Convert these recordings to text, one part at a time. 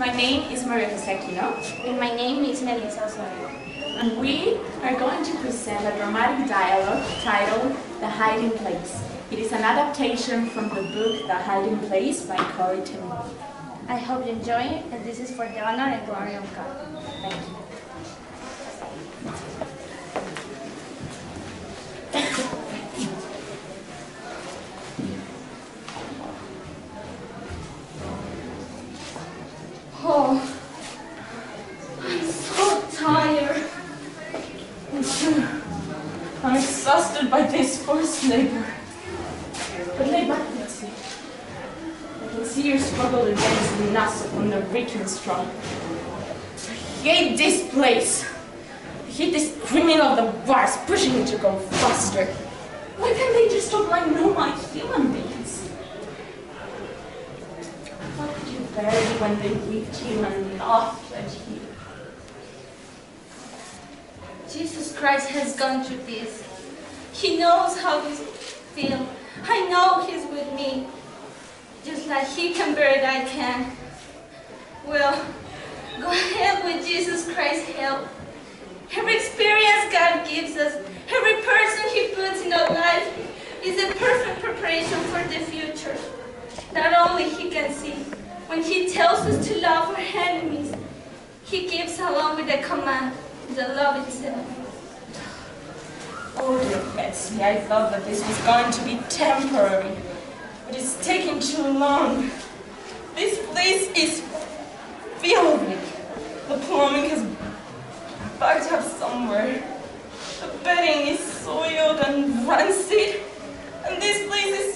My name is Maria José And my name is Melissa Osorio. And we are going to present a dramatic dialogue titled The Hiding Place. It is an adaptation from the book The Hiding Place by ten Boom. I hope you enjoy it, and this is for the honor and glory of God. Thank you. Oh, I'm so tired. I'm exhausted by labor. But lay back, Betsy. I can see your struggle against the nuts upon the rich and strong. I hate this place. I hate this criminal of the bars pushing me to go faster. Why can't they just stop like normal human beings? What could you bear when they whipped you and laughed at you? Jesus Christ has gone through this. He knows how this feel. I know He's with me. Just like He can bear it, I can. Well, go ahead with Jesus Christ's help. Every experience God gives us, every person He puts in our life is a perfect preparation for the future. Not only He can see, when He tells us to love our enemies, He gives along with the command, the love itself. Oh Betsy, I thought that this was going to be temporary, but it's taking too long. This place is filthy. The plumbing has backed up somewhere. The bedding is soiled and rancid, and this place is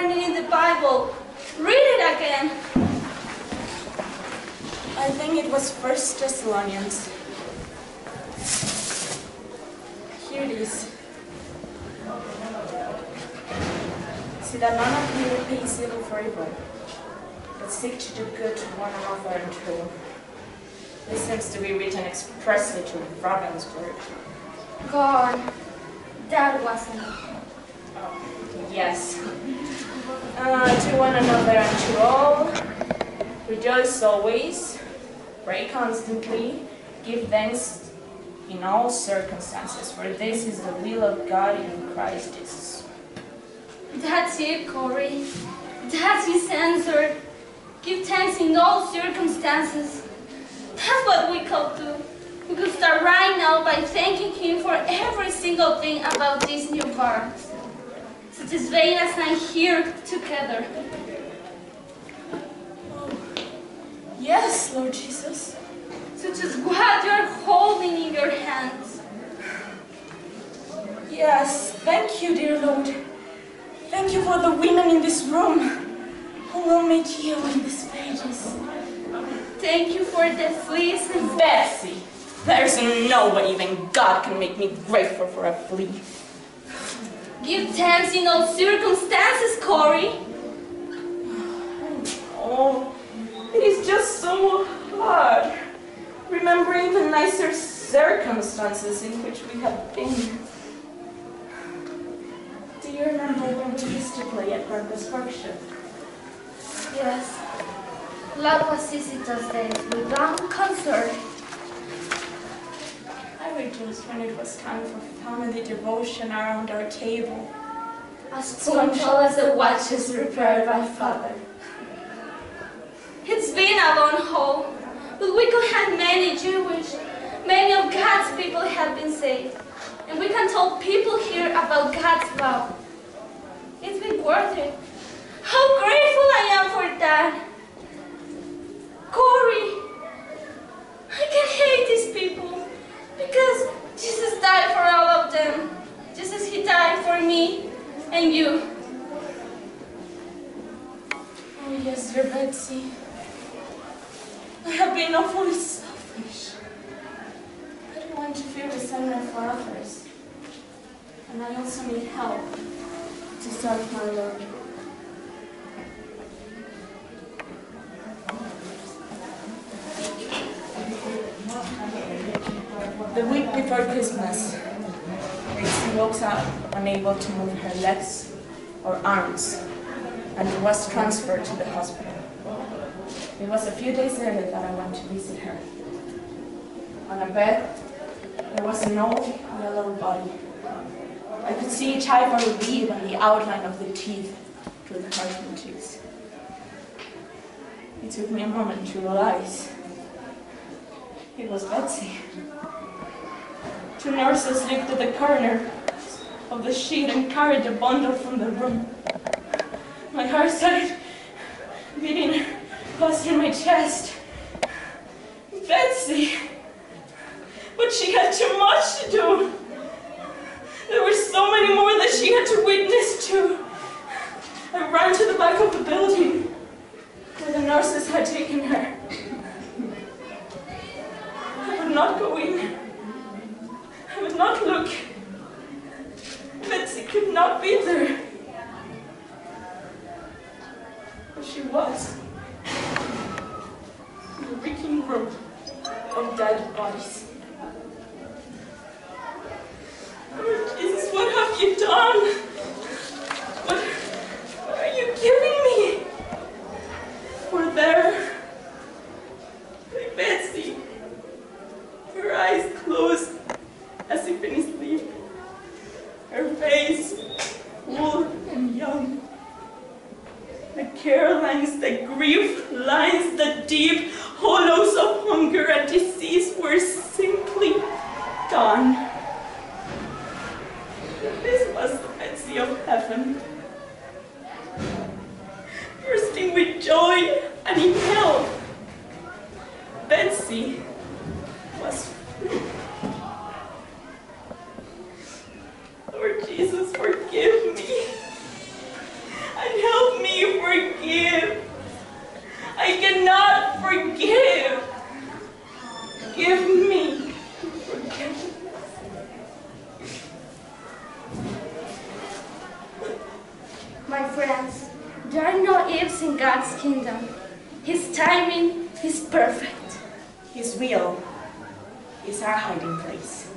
morning in the Bible. Read it again. I think it was First Thessalonians. Here it is. See that none of you repays evil for evil, but seek to do good to one another and to. This seems to be written expressly to Ravensbrück. God, that wasn't. Oh, yes. Uh, to one another and to all, rejoice always, pray constantly, give thanks in all circumstances, for this is the will of God in Christ Jesus. That's it, Corrie. That's his answer. Give thanks in all circumstances. That's what we could do. We could start right now by thanking him for every single thing about this new bar. As Vegas and here together. Oh, yes, Lord Jesus. Such as what you're holding in your hands. Yes, thank you, dear Lord. Thank you for the women in this room who will meet you in these pages. Thank you for the fleas and Betsy, there's no way even God can make me grateful for a flea. Give thanks in all circumstances, Corrie. Oh, it is just so hard remembering the nicer circumstances in which we have been. Do you remember when we used to play at Grandpa's workshop? Yes. Love was easy those days with long concert. Rejoiced when it was time for family devotion around our table. As punctual as the watches prepared by father. It's been a long haul, but we could have many Jewish, many of God's people have been saved. Thank you. Oh yes, dear Betsy. I have been awfully selfish. I don't want to feel resentment for others. And I also need help to start my work. The week before Christmas, Betsy woke up unable to move her legs or arms and was transferred to the hospital. It was a few days later that I went to visit her. On a bed, there was an old yellow body. I could see each ivory weave and the outline of the teeth through the parchment cheeks. It took me a moment to realize it was Betsy. Two nurses looked at the corner of the sheet and carried the bundle from the room. My heart started beating fast in my chest. Betsy! But she had too much to do. There were so many more that she had to witness to. I ran to the back of the building where the nurses had taken her. I would not go in. I would not look. Could not be there. But she was. The reeking room of dead bodies. Lord Jesus, what have you done? What, what are you giving me? For there, lay Betsy, her eyes closed as if in sleep, her face full and young. The care lines, the grief lines, the deep hollows of hunger and disease were simply gone. This was the Betsy of heaven. Bursting with joy and in health. Was free. Lord Jesus, forgive me. And help me forgive. I cannot forgive. Give me forgiveness. My friends, there are no ifs in God's kingdom. His timing is perfect. His will is our hiding place.